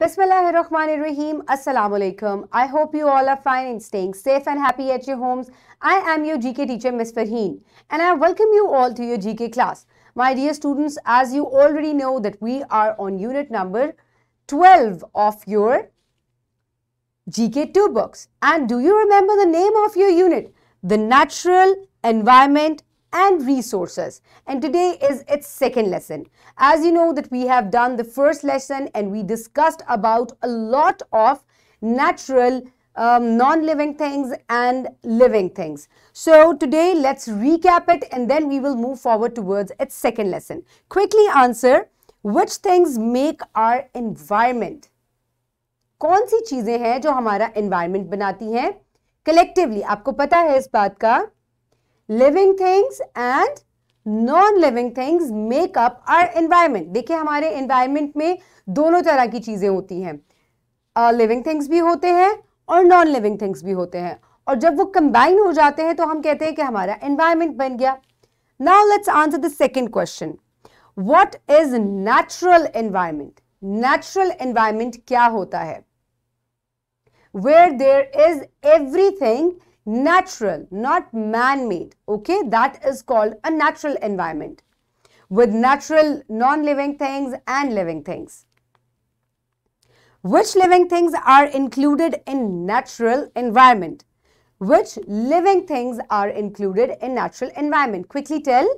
Bismillahirrahmanirrahim. Assalamu alaikum. I hope you all are fine and staying safe and happy at your homes. I am your GK teacher, Ms. Farheen, and I welcome you all to your GK class. My dear students, as you already know that we are on unit number 12 of your GK2 books. And do you remember the name of your unit? The Natural Environment and resources and today is its second lesson as you know that we have done the first lesson and we discussed about a lot of natural um, non-living things and living things so today let's recap it and then we will move forward towards its second lesson quickly answer which things make our environment कौन सी चीजें हैं जो हमारा environment बनाती हैं collectively आपको पता है इस बात का living things and non living things make up are environment देखिए, हमारे एनवायरमेंट में दोनों तरह की चीज़ें होती हैं। लिविंग थिंग्स भी होते हैं और नॉन लिविंग थिंग्स भी होते हैं। और जब वो कंबाइन हो जाते हैं तो हम कहते हैं कि हमारा एनवायरमेंट बन गया। Now let's answer the second question what is natural environment natural environment क्या होता है? Where there is everything natural, not man-made. Okay, that is called a natural environment with natural non-living things and living things. Which living things are included in natural environment? Which living things are included in natural environment? Quickly tell.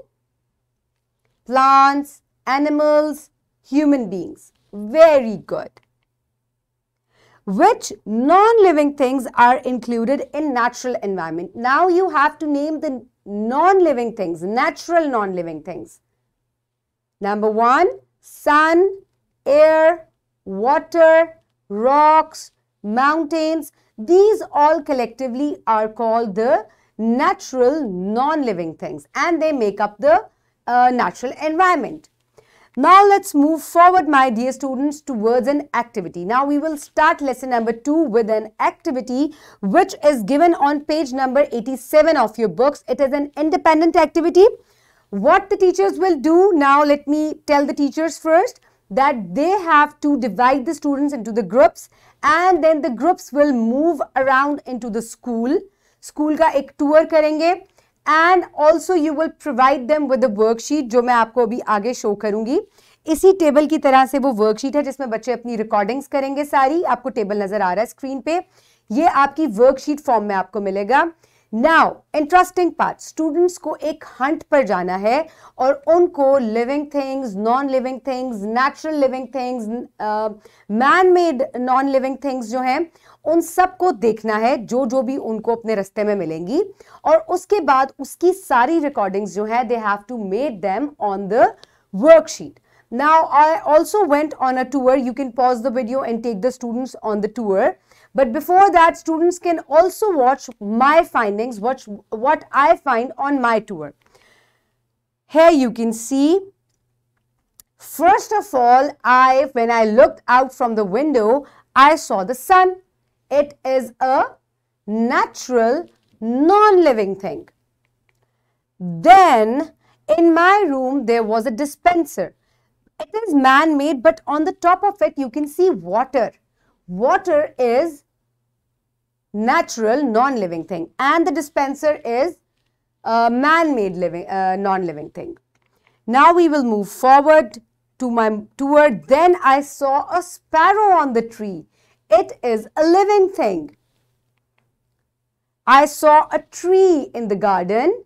Plants, animals, human beings. Very good which non-living things are included in natural environment. Now you have to name the non-living things, natural non-living things. Number one, sun, air, water, rocks, mountains. These all collectively are called the natural non-living things and they make up the uh, natural environment. Now let's move forward, my dear students, towards an activity. Now we will start lesson number 2 with an activity which is given on page number 87 of your books. It is an independent activity. What the teachers will do, now let me tell the teachers first that they have to divide the students into the groups and then the groups will move around into the school. School ka ek tour karenge. And also you will provide them with worksheet जो मैं आपको अभी आगे show करूँगी। इसी table की तरह से वो वर्कशीट है जिसमें बच्चे अपनी रिकॉर्डिंग्स करेंगे सारी। आपको टेबल नज़र आ रहा है स्क्रीन पे। ये आपकी वर्कशीट फॉर्म में आपको मिलेगा। नाउ इंटरेस्टिंग पार्ट स्टूडेंट्स को एक हंट पर जाना है और उनको living things non living things natural living things man made non living things जो हैं उन सबको देखना है जो जो भी उनको अपने रास्ते में मिलेंगी और उसके बाद उसकी सारी रिकॉर्डिंग्स जो है they have to made them on the worksheet Now, I also went on a tour. You can pause the video and take the students on the tour. But before that, students can also watch my findings, watch what I find on my tour. Here you can see, first of all, I, when I looked out from the window, I saw the sun. It is a natural, non-living thing. Then, in my room, there was a dispenser. It is man-made, but on the top of it, you can see water. Water is natural, non-living thing. And the dispenser is a man-made living, uh, non-living thing. Now we will move forward to my tour. Then I saw a sparrow on the tree. It is a living thing. I saw a tree in the garden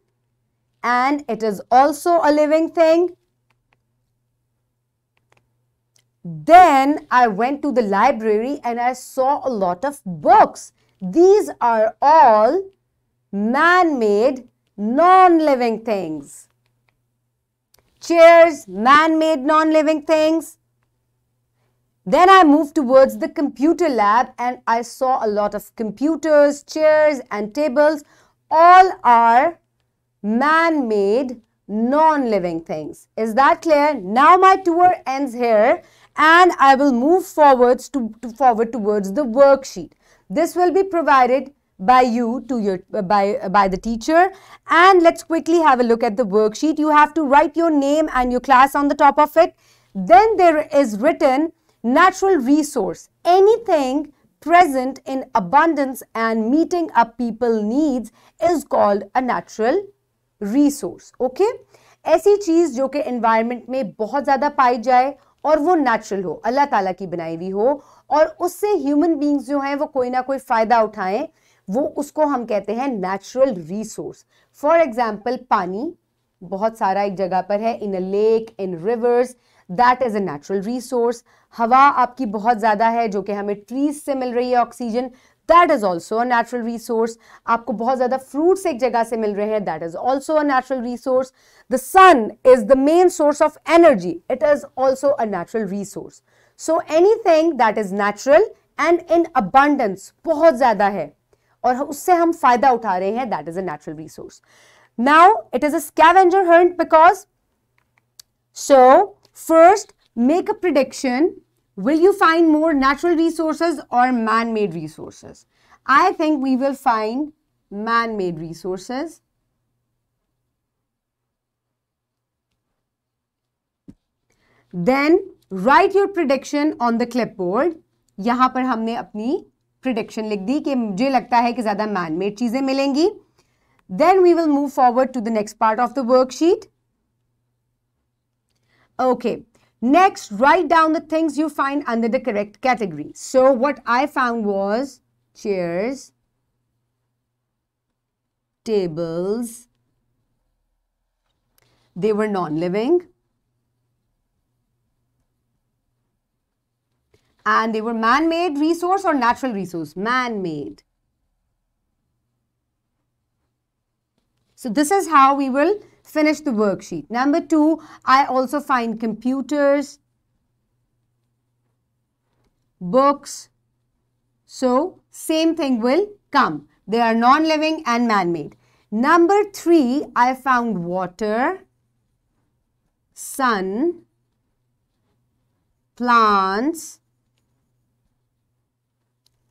and it is also a living thing. Then I went to the library and I saw a lot of books. These are all man-made, non-living things. Chairs, man-made, non-living things. Then I moved towards the computer lab and I saw a lot of computers, chairs and tables. All are man-made, non-living things. Is that clear? Now my tour ends here and I will move forwards to, to forward towards the worksheet. This will be provided by you to your by by the teacher and let's quickly have a look at the worksheet you have to write your name and your class on the top of it then there is written natural resource anything present in abundance and meeting up people needs is called a natural resource okay ऐसी चीज जो कि environment में बहुत ज्यादा पाई जाए और वो नेचुरल हो, अल्लाह ताला की बनाई हुई हो, और उससे ह्यूमन बींग्स जो हैं, वो कोई ना कोई फ़ायदा उठाएँ, वो उसको हम कहते हैं नेचुरल रिसोर्स फॉर एग्ज़ाम्पल पानी बहुत सारा एक जगह पर है in a lake in rivers that is a natural resource हवा आपकी बहुत ज़्यादा है, जो कि हमें ट्रीज से मिल रही है oxygen that is also a natural resource आपको बहुत ज़्यादा फ्रूट्स एक जगह से मिल रहे हैं. That is also a natural resource the sun is the main source of energy it is also a natural resource so anything that is natural and in abundance बहुत ज़्यादा है. और उससे हम फ़ायदा उठा रहे हैं. That is a natural resource now it is a scavenger hunt because so first make a prediction. Will you find more natural resources or man-made resources? I think we will find man-made resources. Then write your prediction on the clipboard. यहाँ पर हमने अपनी prediction लिख दी कि मुझे लगता है कि ज़्यादा man-made चीज़ें मिलेंगी. Then we will move forward to the next part of the worksheet. Okay. Next, write down the things you find under the correct category. So what I found was chairs, tables, they were non-living, and they were man-made resource or natural resource? Man-made. So this is how we will finish the worksheet. Number two, I also find computers, books. So, same thing will come. They are non-living and man-made. Number three, I found water, sun, plants,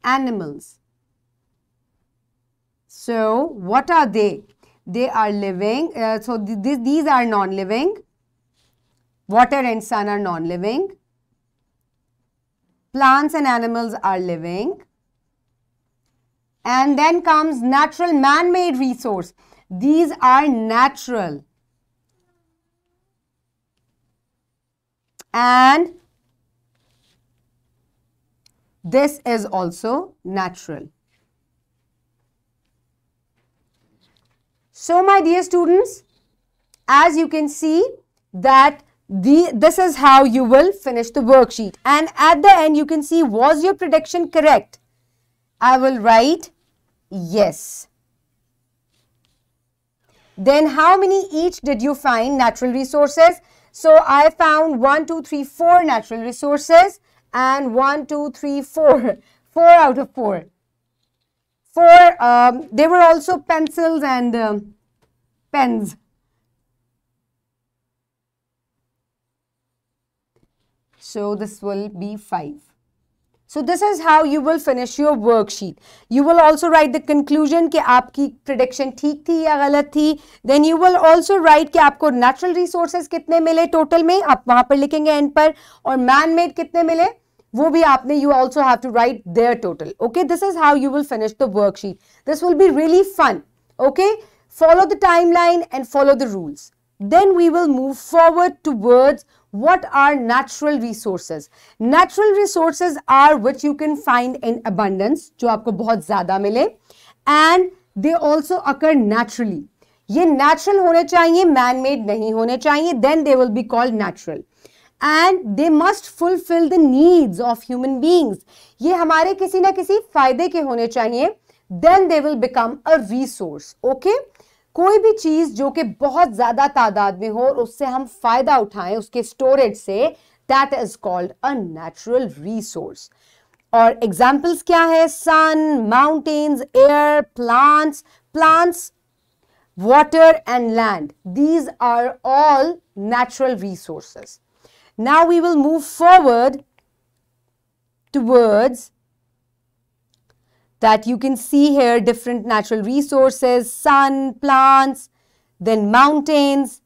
animals. So, what are they? They are living. Uh, so th th these are non-living. Water and sun are non-living. Plants and animals are living. And then comes natural man-made resource. These are natural. And this is also natural. So my dear students, as you can see that the, this is how you will finish the worksheet. And at the end, you can see, was your prediction correct? I will write yes. Then how many each did you find natural resources? So I found 1, 2, 3, 4 natural resources and 1, 2, 3, 4. 4 out of 4 for um, there were also pencils and um, pens. So this will be 5. So this is how you will finish your worksheet. You will also write the conclusion कि आपकी prediction ठीक थी या गलत थी. Then you will also write कि आपको natural resources कितने मिले total में आप वहाँ पर लिखेंगे end पर और man-made कितने मिले वो भी आपने you also have to write there total okay this is how you will finish the worksheet this will be really fun okay follow the time line and follow the rules then we will move forward to words what are natural resources natural resources are which you can find in abundance जो आपको बहुत ज़्यादा मिले and they also occur naturally ये natural होने चाहिए man made नहीं होने चाहिए then they will be called natural and they must fulfil the needs of human beings ये हमारे किसी ना किसी फ़ायदे के होने चाहिए। Then they will become a resource okay कोई भी चीज़ जो कि बहुत ज़्यादा तादाद में हो और उससे हम फ़ायदा उठाएँ उसके स्टोरेज से that is called a natural resource और एग्जाम्पल्स क्या है? Sun mountains air plants plants water and land. These are all natural resources. Now we will move forward towards that you can see here different natural resources, sun, plants, then mountains,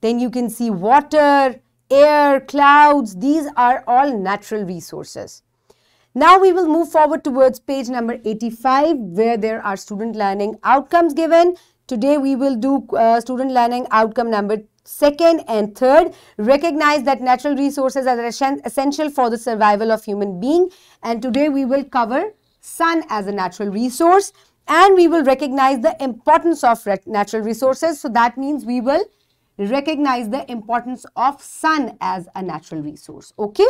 then you can see water, air, clouds, these are all natural resources. Now we will move forward towards page number 85 where there are student learning outcomes given. Today we will do uh, student learning outcome number second and third. Recognize that natural resources are essential for the survival of human being and today we will cover sun as a natural resource and we will recognize the importance of natural resources. So that means we will recognize the importance of sun as a natural resource. Okay.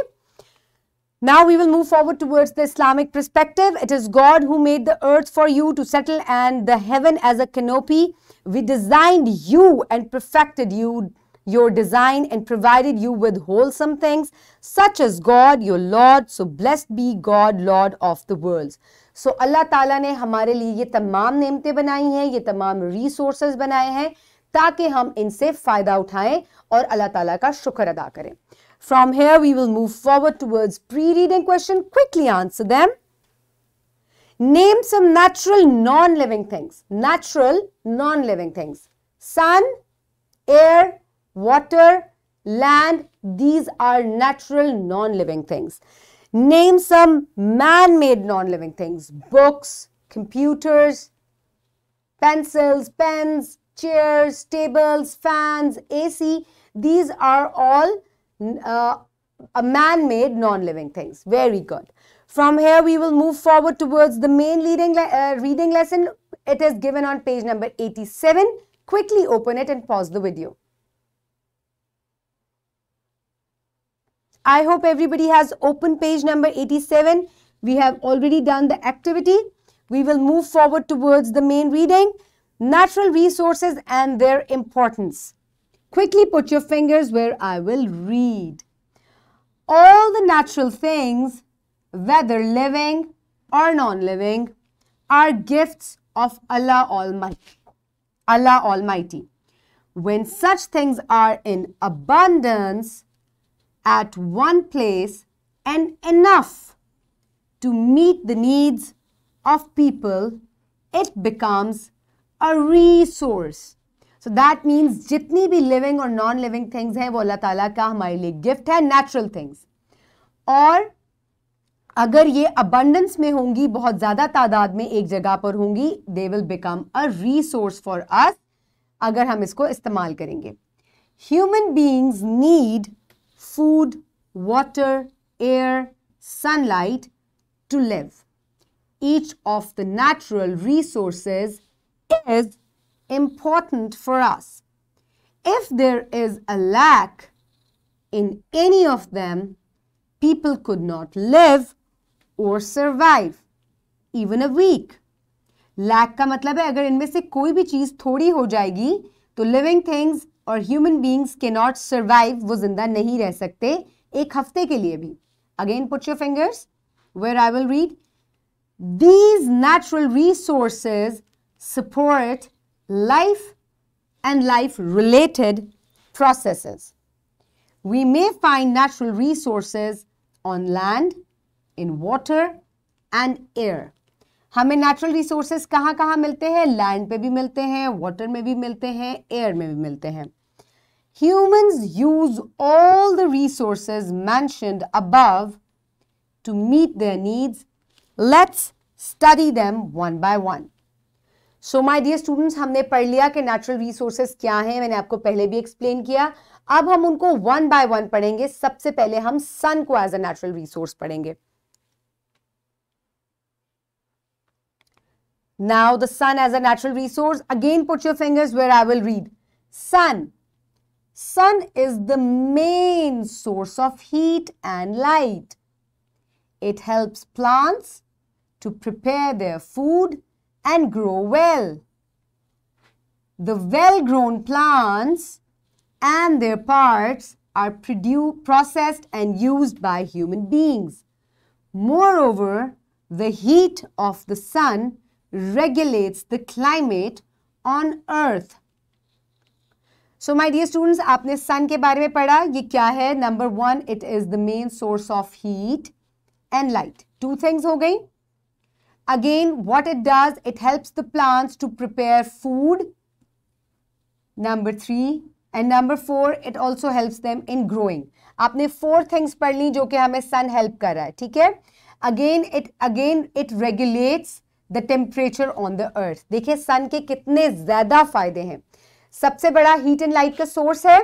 Now we will move forward towards the Islamic perspective. It is God who made the earth for you to settle and the heaven as a canopy. We designed you and perfected you your design and provided you with wholesome things such as God your Lord. So blessed be God Lord of the worlds. So Allah Ta'ala ने हमारे लिए ये तमाम नेमतें बनाई हैं ये तमाम resources बनाए हैं ताकि हम इनसे फ़ायदा उठाएं और अल्लाह ताला का शुक्र अदा करें from here, we will move forward towards pre-reading question. Quickly answer them. Name some natural non-living things. Natural non-living things. Sun, air, water, land. These are natural non-living things. Name some man-made non-living things. Books, computers, pencils, pens, chairs, tables, fans, AC. These are all uh, a man-made non-living things. Very good. From here, we will move forward towards the main leading uh, reading lesson. It is given on page number 87. Quickly open it and pause the video. I hope everybody has opened page number 87. We have already done the activity. We will move forward towards the main reading. Natural resources and their importance. Quickly put your fingers where I will read. All the natural things, whether living or non-living, are gifts of Allah Almighty. Allah Almighty. When such things are in abundance at one place and enough to meet the needs of people, it becomes a resource so that means जितनी भी living और non living things हैं, वो अल्लाह ताला का हमारे लिए gift है नेचुरल थिंग्स और अगर ये अबंडेंस में होंगी, बहुत ज़्यादा तादाद में एक जगह पर होंगी they will become a resource for us अगर हम इसको इस्तेमाल करेंगे। Human beings need food water air sunlight to live each of the natural resources is important for us. If there is a lack in any of them, people could not live or survive even a week. Lack का मतलब है अगर इनमें से कोई भी चीज़ थोड़ी हो जाएगी तो लिविंग थिंग्स और ह्यूमन बींग्स के नॉट सर्वाइव वो ज़िंदा नहीं रह सकते एक हफ़्ते के लिए भी again put your fingers where I will read these natural resources support life and life related processes. We may find natural resources on land, in water and air. हमें नेचुरल रिसोर्सेज कहाँ कहाँ मिलते हैं लैंड पे भी मिलते हैं water में भी मिलते हैं एयर में भी मिलते हैं humans use all the resources mentioned above to meet their needs. Let's study them one by one. So my dear students हमने पढ़ लिया कि नेचुरल रिसोर्सेस क्या हैं, मैंने आपको पहले भी एक्सप्लेन किया। अब हम उनको वन बाय वन पढ़ेंगे। सबसे पहले हम सन को एज अ नेचुरल रिसोर्स पढ़ेंगे। Now the sun as a natural resource again put your fingers where I will read sun sun is the main source of heat and light it helps plants to prepare their food and grow well. The well-grown plants and their parts are produced, processed and used by human beings. Moreover, the heat of the sun regulates the climate on earth. So my dear students, आपने sun के बारे में पढ़ा ये क्या है Number one, it is the main source of heat and light. Two things हो गई Again, what it does, it helps the plants to prepare food. Number three, and number four it also helps them in growing आपने four things पढ़ ली जो कि हमें सन help कर रहा है ठीक है? Again it again it regulates the temperature on the earth देखिए सन के कितने ज़्यादा फ़ायदे हैं। सबसे बड़ा हीट एंड लाइट का सोर्स है।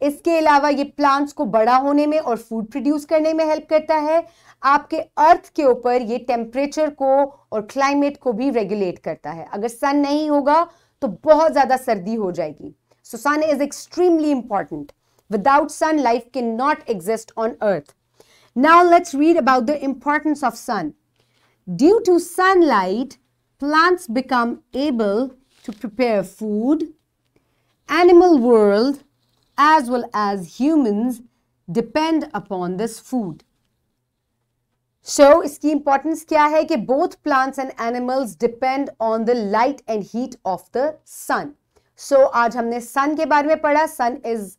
इसके अलावा ये प्लांट्स को बड़ा होने में और फ़ूड प्रोड्यूस करने में हेल्प करता है। आपके अर्थ के ऊपर ये टेम्परेचर को और क्लाइमेट को भी रेगुलेट करता है। अगर सन नहीं होगा तो बहुत ज़्यादा सर्दी हो जाएगी। So sun is extremely important without sun life can not exist on earth now let's read about the importance of sun due to sunlight plants become able to prepare food, animal world, as well as humans, depend upon this food. So so, इसकी importance क्या है कि both plants and animals depend on the light and heat of the sun so आज हमने sun के बारे में पढ़ा। Sun is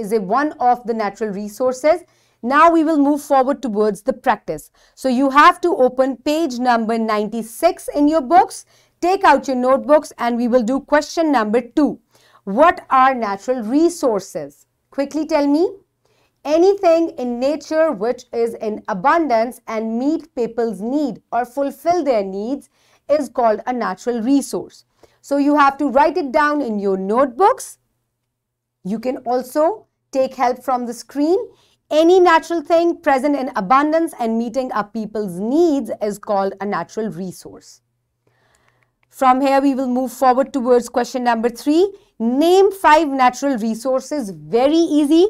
is a one of the natural resources now we will move forward towards the practice so you have to open page number 96 in your books take out your notebooks and we will do question number two what are natural resources quickly tell me Anything in nature which is in abundance and meet people's need or fulfill their needs is called a natural resource. So you have to write it down in your notebooks. You can also take help from the screen. Any natural thing present in abundance and meeting our people's needs is called a natural resource. From here, we will move forward towards question number three. Name five natural resources. Very easy.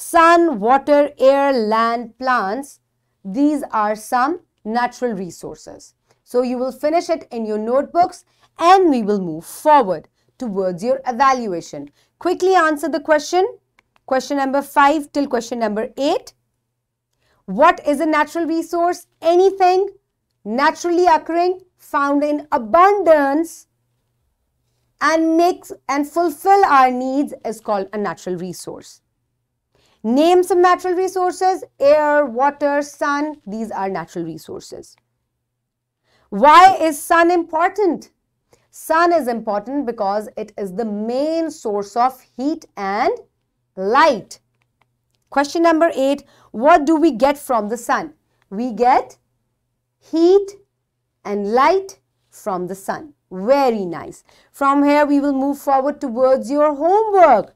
Sun, water, air, land, plants. These are some natural resources. So you will finish it in your notebooks and we will move forward towards your evaluation. Quickly answer the question. Question number 5 till question number 8. What is a natural resource? Anything naturally occurring found in abundance and makes and fulfill our needs is called a natural resource. Name some natural resources, air, water, sun, these are natural resources. Why is sun important? Sun is important because it is the main source of heat and light. Question number 8, what do we get from the sun? We get heat and light from the sun. Very nice. From here, we will move forward towards your homework.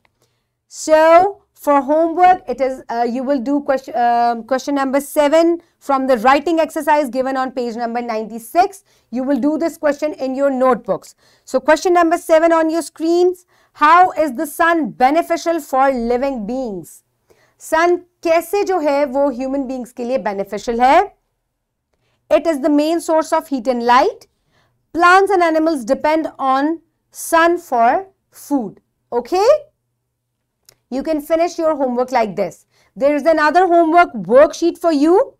So, for homework, it is uh, you will do question, uh, question number 7 from the writing exercise given on page number 96. You will do this question in your notebooks. So, question number 7 on your screens. How is the sun beneficial for living beings? Sun कैसे जो है वो human beings के लिए beneficial है it is the main source of heat and light. Plants and animals depend on sun for food. Okay? You can finish your homework like this. There is another homework worksheet for you.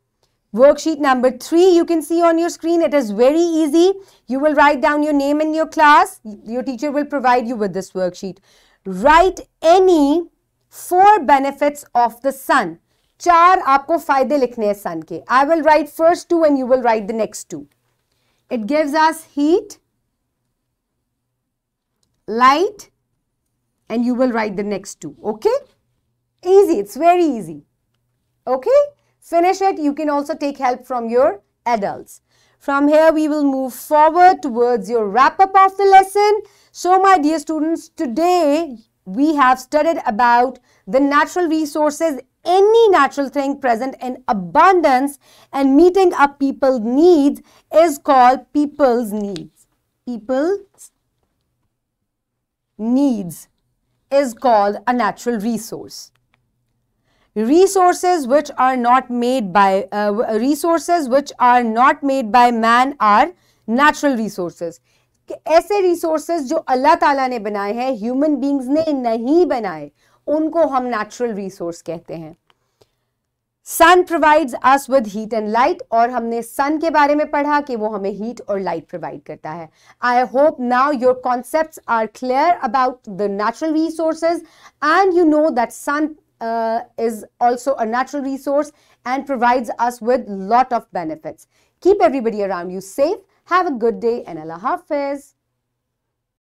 Worksheet number three, you can see on your screen. It is very easy. You will write down your name in your class. Your teacher will provide you with this worksheet. Write any four benefits of the sun. चार आपको फायदे लिखने हैं sun के I will write first two and you will write the next two it gives us heat light and you will write the next two okay? Easy it's very easy okay? Finish it you can also take help from your adults. From here we will move forward towards your wrap up of the lesson. So my dear students today we have studied about the natural resources any natural thing present in abundance and meeting a people's needs is called people's needs. People's needs is called a natural resource. Resources which are not made by uh, resources which are not made by man are natural resources. ऐसे resources जो अल्लाह ताला ने बनाए हैं human beings ने नहीं बनाए उनको हम नेचुरल रिसोर्स कहते हैं sun provides us with heat and light और हमने सन के बारे में पढ़ा कि वो हमें हीट और लाइट प्रोवाइड करता है। I hope now your concept are clear about the natural resources and you know that sun is also a natural resource and provides us with lot of benefit keep everybody around you safe have a good day and Allah हाफिज़